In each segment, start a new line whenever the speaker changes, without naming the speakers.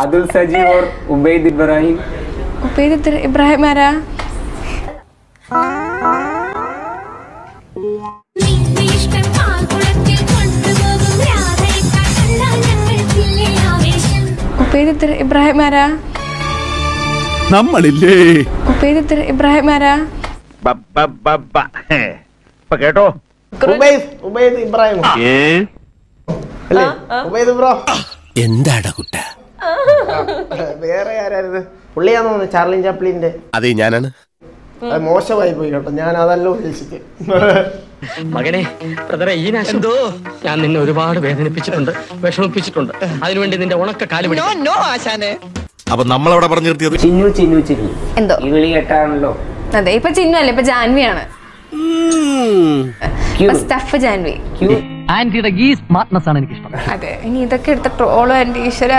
Atul Saji or
Ubaid Ibrahim? Ubaid Ibrahim ആരാ? ഇബ്രാഹിം ആരാ?
ഇബ്രാഹിം
എന്താടാ കുട്ടാ?
വേറെ ആരായിരുന്നു? പുള്ളിയാന്ന് തോന്നുന്നു ചാർലിൻ ചാപ്ലിന്റെ?
അതെ ഞാനാണ്.
അത് മോശമായി പോയി കേട്ടോ. ഞാൻ അതല്ല ഉദ്ദേശിച്ചത്
മകനെ ബ്രദറെ ഈ നാശം ഞാൻ നിന്നെ ഒരുപാട് വേദനിപ്പിച്ചിട്ടുണ്ട് വിഷമിപ്പിച്ചിട്ടുണ്ട്. അതിനുവേണ്ടി നിന്റെ ഉണക്ക കാൽ
അപ്പൊ നമ്മളവിടെ പറഞ്ഞു നിർത്തിയത്?
ചിന്നു ചിന്നു ചിന്നു.
എന്തോ?
ഈ വിളി കേട്ടാണല്ലോ.
അതെ ഇപ്പൊ ചിന്നു അല്ലേ? ഇപ്പൊ ജാൻവിയാണ്
ക്യൂ
സ്റ്റഫ് ജാൻവി.
ക്യൂ
ആന്റിയുടെ ഈ സ്മാർട്ട്നെസ് ആണ് എനിക്ക് ഇഷ്ടം
അതെ ഇനി ഇതൊക്കെ എടുത്ത ട്രോളോ എന്റെ ഈശ്വര.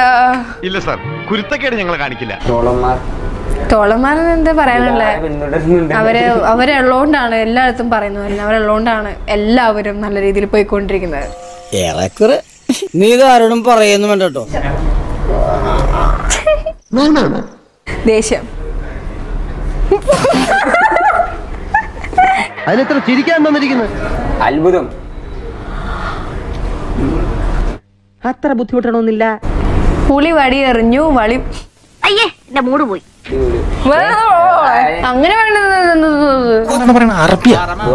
ഇല്ല സാർ കുരുത്തക്കേട് ഞങ്ങൾ കാണിക്കില്ല.
ട്രോളന്മാർ.
ട്രോളന്മാരെന്ന് എന്താ പറയാനുള്ളത് അവർ അവരുള്ളതുകൊണ്ടാണ് എല്ലായിടത്തും പറയുന്നത് എല്ലാം അവരുള്ളതുകൊണ്ടാണ് എല്ലാവരും നല്ല രീതിയിൽ പോയിക്കൊണ്ടിരിക്കുന്നത്.
ഏറെക്കുറെ. നീ ഇതാരോടും ആരോടും പറയുന്നു വേണ്ട കേട്ടോ.
ദേഷ്യം.
അതിനെത്ര ചിരിക്കാൻ തന്നിരിക്കുന്നത്
അത്ഭുതം.
അത്ര ബുദ്ധിമുട്ടണമെന്നില്ല
പുളി വടി എറിഞ്ഞു വളി
അയ്യേ എന്റെ മൂട് പോയി.
അങ്ങനെ വേണ്ടത്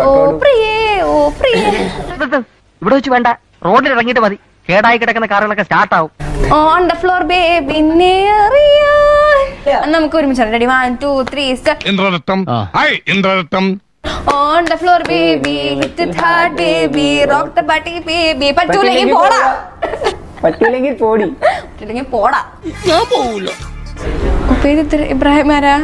ഓ പ്രിയേ ഓ പ്രിയേ.
ഇവിടെ വെച്ച് വേണ്ട. റോഡിൽ ഇറങ്ങിട്ട് മതി. കേടായി കിടക്കുന്ന കാറുകളൊക്കെ സ്റ്റാർട്ട് ആവും.
ഓൺ ദ ഫ്ലോർ ബേബി നമുക്ക് ഒരുമിച്ച് ready one two three
ഇന്ദ്രരത്നം.
On the floor baby hit it hard baby rock the body baby പറ്റൂലെങ്കിൽ പോടാ.
പറ്റൂലെങ്കിൽ പോടി.
പറ്റൂലെങ്കിൽ പോടാ. ഞാൻ പോവില്ല പേര് ഇബ്രാഹിം ആരാ?